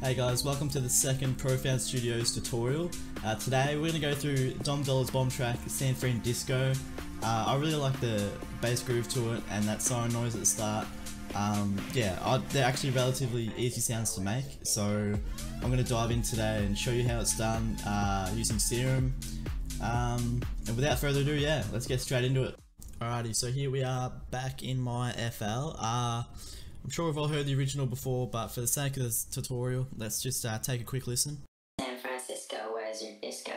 Hey guys, welcome to the second Profound Studios tutorial. Uh, today we're going to go through Dom Dolla's bomb track, San Frandisco. Uh, I really like the bass groove to it and that siren noise at the start. Um, yeah, I, they're actually relatively easy sounds to make, so I'm going to dive in today and show you how it's done uh, using Serum. Um, and without further ado, yeah, let's get straight into it. Alrighty, so here we are back in my FL. I'm sure we've all heard the original before, but for the sake of this tutorial, let's just uh, take a quick listen. San Francisco, where's your disco?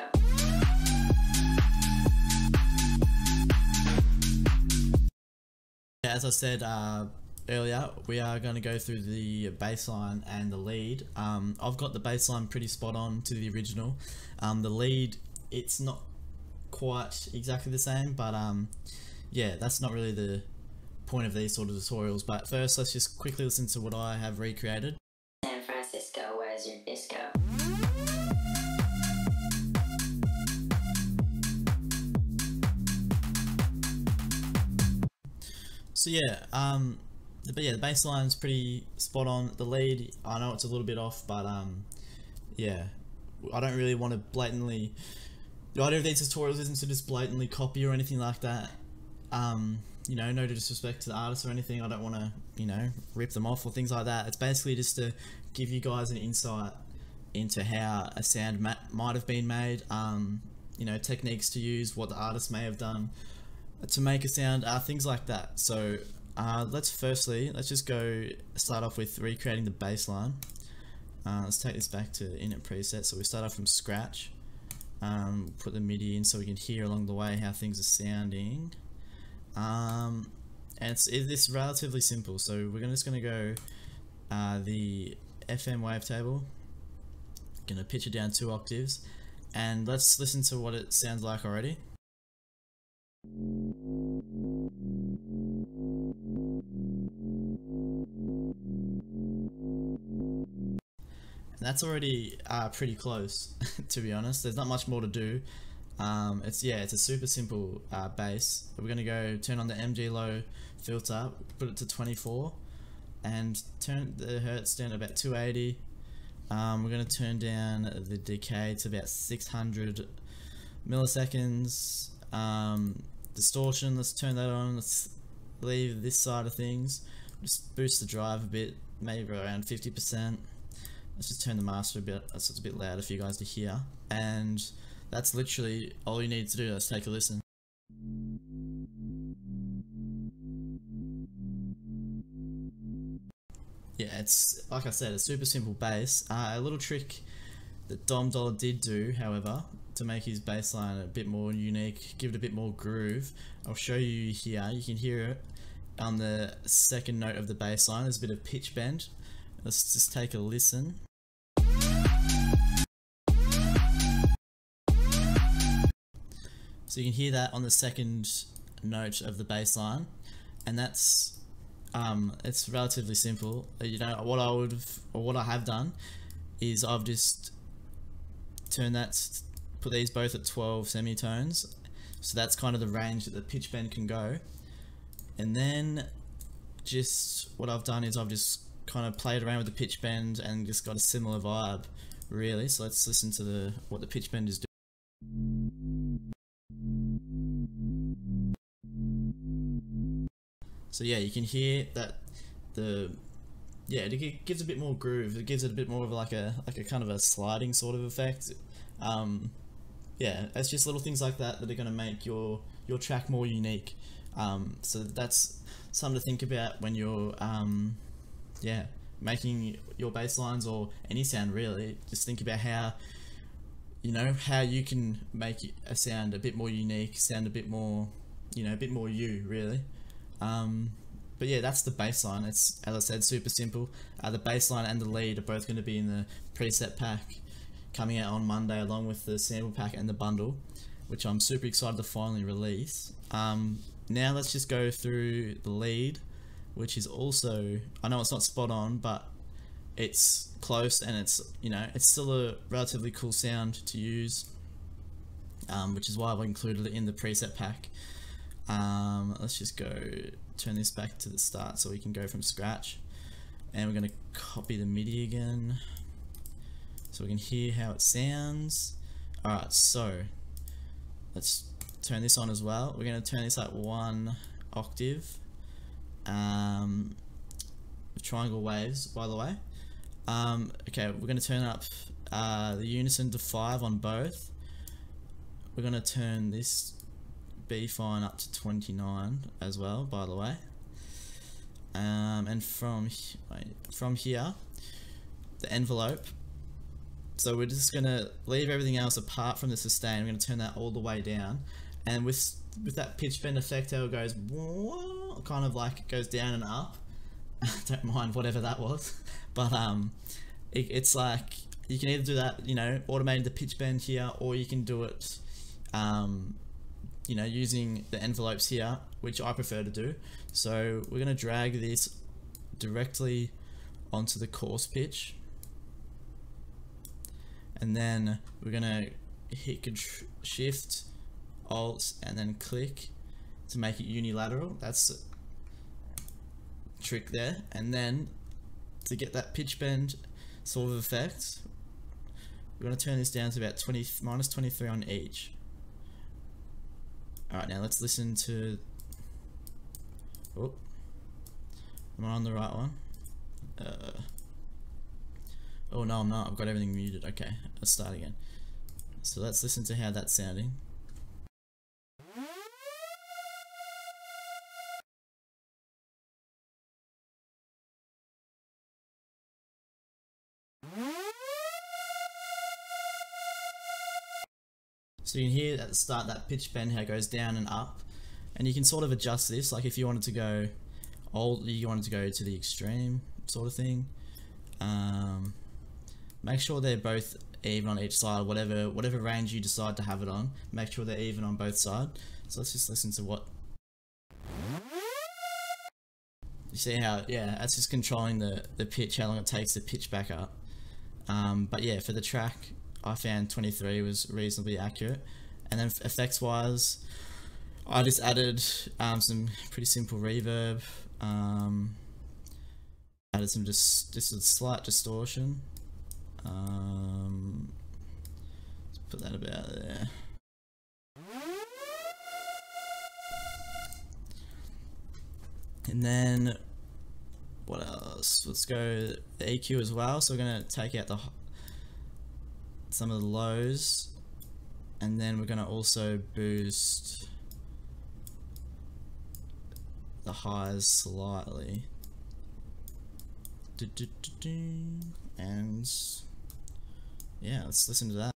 As I said uh, earlier, we are going to go through the bass line and the lead. Um, I've got the bass line pretty spot on to the original. Um, the lead, it's not quite exactly the same, but um, yeah, that's not really the point of these sort of tutorials. But first, let's just quickly listen to what I have recreated. San Francisco, where's your disco? So yeah, um, but yeah, the bass line's pretty spot on. The lead, I know it's a little bit off, but um, yeah, I don't really want to blatantly. The idea of these tutorials isn't to just blatantly copy or anything like that. Um, you know, no disrespect to the artists or anything. I don't want to, you know, rip them off or things like that. It's basically just to give you guys an insight into how a sound ma- might have been made. Um, you know, techniques to use, what the artist may have done to make a sound, uh, things like that. So uh, let's firstly, let's just go start off with recreating the bass line. Uh, let's take this back to init preset. So we start off from scratch. Um, put the MIDI in so we can hear along the way how things are sounding. Um, and it's, it's relatively simple. So we're just going to go uh, the FM wavetable. Going to pitch it down two octaves. And let's listen to what it sounds like already. And that's already uh, pretty close, to be honest. There's not much more to do. Um, it's yeah, it's a super simple uh, bass. We're gonna go turn on the MG low filter, put it to 24, and turn the hertz down to about 280. Um, we're gonna turn down the decay to about 600 milliseconds. Um, distortion, let's turn that on. Let's leave this side of things. Just boost the drive a bit, maybe around 50%. Let's just turn the master a bit, so it's a bit louder for you guys to hear. And that's literally all you need to do. Let's take a listen. Yeah, it's like I said, a super simple bass. Uh, a little trick that Dom Dolla did do, however, to make his bass line a bit more unique, give it a bit more groove. I'll show you here. You can hear it on the second note of the bass line. There's a bit of pitch bend. Let's just take a listen. So you can hear that on the second note of the bass line, and that's um, it's relatively simple. You know what I would or what I have done is I've just turned that, put these both at 12 semitones, so that's kind of the range that the pitch bend can go, and then just what I've done is I've just kind of played around with the pitch bend and just got a similar vibe, really. So let's listen to the what the pitch bend is doing. So yeah, you can hear that the yeah it gives a bit more groove. It gives it a bit more of like a like a kind of a sliding sort of effect. Um, yeah, it's just little things like that that are going to make your your track more unique. Um, so that's something to think about when you're um, yeah making your bass lines or any sound really. Just think about how you know how you can make a sound a bit more unique, sound a bit more you know a bit more you really. Um, but yeah, that's the bass line. It's, as I said, super simple. Uh, the bass line and the lead are both going to be in the preset pack coming out on Monday along with the sample pack and the bundle, which I'm super excited to finally release. Um, now let's just go through the lead, which is also, I know it's not spot on, but it's close and it's, you know, it's still a relatively cool sound to use, um, which is why I've included it in the preset pack. Um, let's just go turn this back to the start so we can go from scratch. And we're going to copy the MIDI again. so we can hear how it sounds. Alright, so let's turn this on as well. We're going to turn this up one octave. Um, triangle waves, by the way. Um, okay, we're going to turn up uh, the unison to 5 on both. We're going to turn this B fine up to 29 as well, by the way. Um, and from wait, from here, the envelope. So we're just gonna leave everything else apart from the sustain. We're gonna turn that all the way down, and with with that pitch bend effect, how it goes, kind of like it goes down and up. Don't mind whatever that was, but um, it, it's like you can either do that, you know, automating the pitch bend here, or you can do it, um, you know, using the envelopes here, which I prefer to do. So we're going to drag this directly onto the coarse pitch. And then we're going to hit shift, alt, and then click to make it unilateral. That's trick there. And then to get that pitch bend sort of effect, we're going to turn this down to about 20, minus 23 on each. Alright, now let's listen to Oh. Am I on the right one? Uh, oh no, I'm not. I've got everything muted. Okay, let's start again. So let's listen to how that's sounding. So you can hear at the start that pitch bend how it goes down and up. And you can sort of adjust this like if you wanted to go old you wanted to go to the extreme sort of thing. Um, make sure they're both even on each side whatever whatever range you decide to have it on make sure they're even on both sides so let's just listen to what you see how yeah that's just controlling the the pitch how long it takes to pitch back up. Um, but yeah for the track I found 23 was reasonably accurate and then effects wise I just added um, some pretty simple reverb, um, added some just just a slight distortion. Um, put that about there. And then what else? Let's go the EQ as well. So we're gonna take out the some of the lows, and then we're gonna also boost the highs slightly. And yeah, let's listen to that.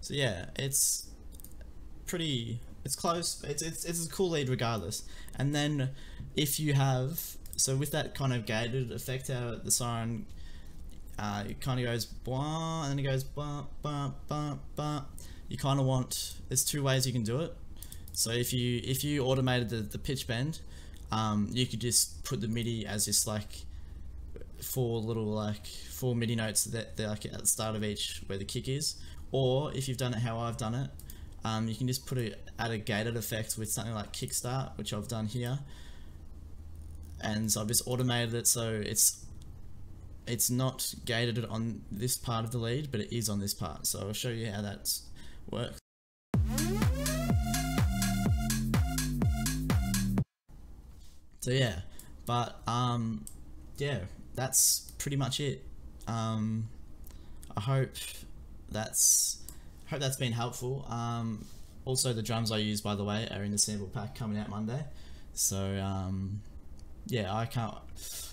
So yeah, it's pretty, it's close, it's, it's, it's a cool lead regardless. And then if you have, so with that kind of gated effect, how the siren uh, it kind of goes blah, and it goes blah, blah, blah, blah. You kind of want, there's two ways you can do it. So if you if you automated the, the pitch bend, um, you could just put the MIDI as just like four little like four MIDI notes that they're like at the start of each where the kick is. Or if you've done it how I've done it, um, you can just put it add a gated effect with something like kickstart, which I've done here. And so I've just automated it so it's it's not gated on this part of the lead, but it is on this part. So I'll show you how that works. So yeah, but um, yeah, that's pretty much it. Um, I hope that's hope that's been helpful. Um, also, the drums I use, by the way, are in the sample pack coming out Monday. So um, yeah, I can't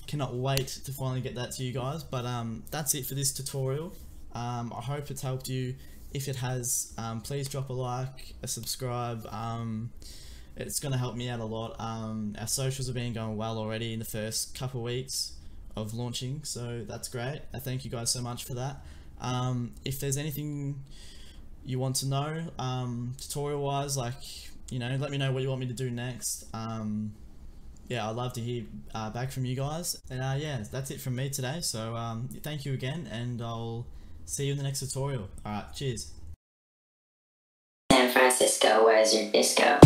cannot wait to finally get that to you guys. But um, that's it for this tutorial. Um, I hope it's helped you. If it has, um, please drop a like, a subscribe. Um, it's going to help me out a lot. Um, our socials have been going well already in the first couple weeks of launching, so that's great. I thank you guys so much for that. Um, if there's anything you want to know, um, tutorial wise, like, you know, let me know what you want me to do next. Um, yeah, I'd love to hear uh, back from you guys. And uh, yeah, that's it from me today. So um, thank you again, and I'll see you in the next tutorial. All right, cheers. San Francisco, where's your disco?